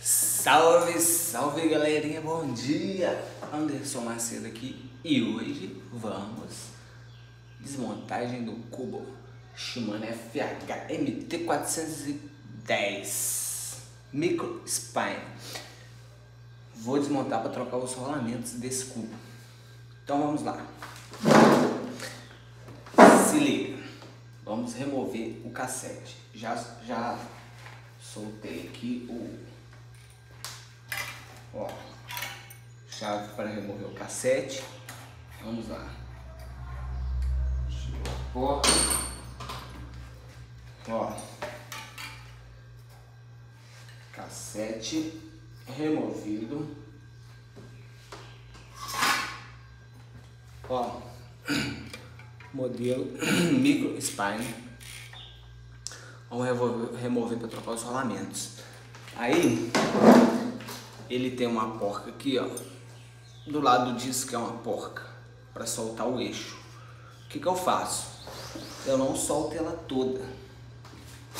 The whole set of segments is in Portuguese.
Salve, salve galerinha, bom dia! Anderson Macedo aqui e hoje vamos desmontagem do cubo Shimano FH MT410 Micro Spine. Vou desmontar para trocar os rolamentos desse cubo. Então vamos lá. Se liga, vamos remover o cassete. Já, já soltei aqui o Ó, chave para remover o cassete. Vamos lá. Chegou a porta. Ó. Cassete removido. Ó. Modelo micro spine. Vamos remover para trocar os rolamentos. Aí, ele tem uma porca aqui, ó. Do lado disso que é uma porca, para soltar o eixo. O que, que eu faço? Eu não solto ela toda.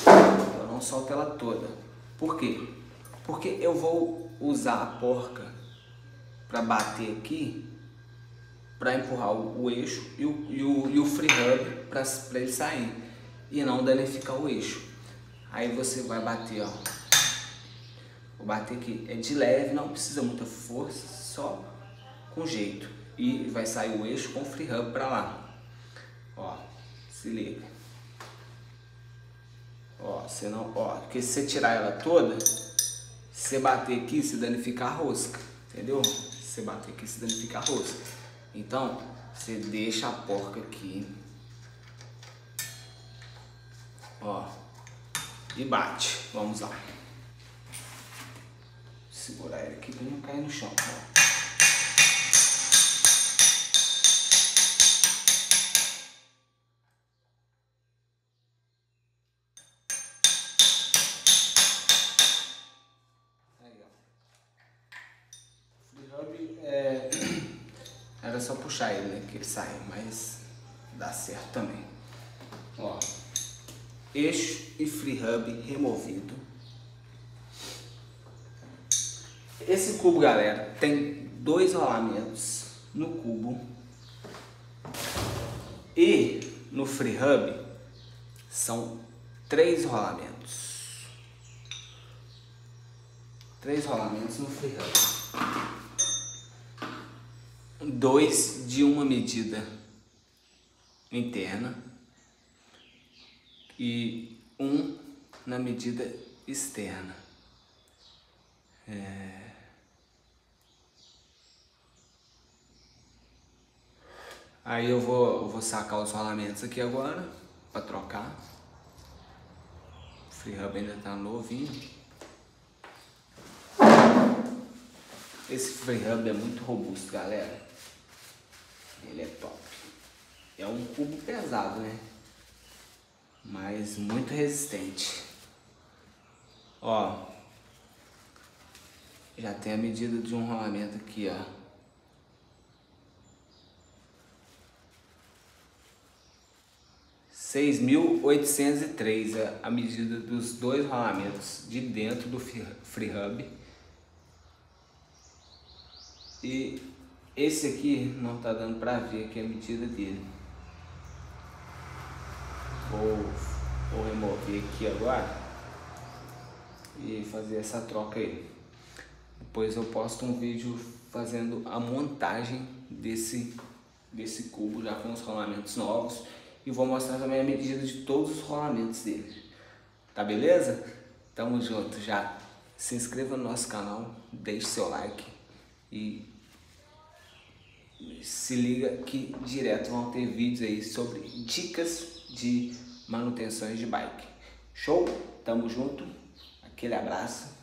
Eu não solto ela toda. Por quê? Porque eu vou usar a porca para bater aqui, para empurrar o, o, eixo e o, e o, e o free hub para ele sair e não danificar o eixo. Aí você vai bater, ó, Vou bater aqui. É de leve, não precisa muita força, só com jeito. E vai sair o eixo com o free hub para lá. Ó, se liga. Ó, você não, ó, porque se você tirar ela toda, se você bater aqui, se danifica a rosca, entendeu? Se você bater aqui, se danifica a rosca. Então, você deixa a porca aqui. Ó, e bate. Vamos lá segurar ele aqui para não cair no chão. Ó. É, era só puxar ele, né, que ele sai, mas dá certo também. Ó, eixo e free hub removido. Esse cubo, galera, tem dois rolamentos no cubo e no free hub são três rolamentos. Três rolamentos no free hub. Dois de uma medida interna e um na medida externa. É... Aí eu vou, eu vou sacar os rolamentos aqui agora para trocar. O free hub ainda tá novinho. Esse free hub é muito robusto, galera. Ele é top. É um cubo pesado, né? Mas muito resistente. Ó. Já tem a medida de um rolamento aqui, ó. 6.803 é a medida dos dois rolamentos de dentro do Free Hub. E esse aqui não está dando para ver aqui a medida dele. Vou, vou remover aqui agora e fazer essa troca aí. Depois eu posto um vídeo fazendo a montagem desse, desse cubo já com os rolamentos novos e vou mostrar também a medida de todos os rolamentos dele. Tá beleza? Tamo junto já. Se inscreva no nosso canal, deixe seu like e se liga que direto vão ter vídeos aí sobre dicas de manutenções de bike. Show? Tamo junto. Aquele abraço.